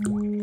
Mm.